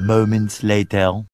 Moments later.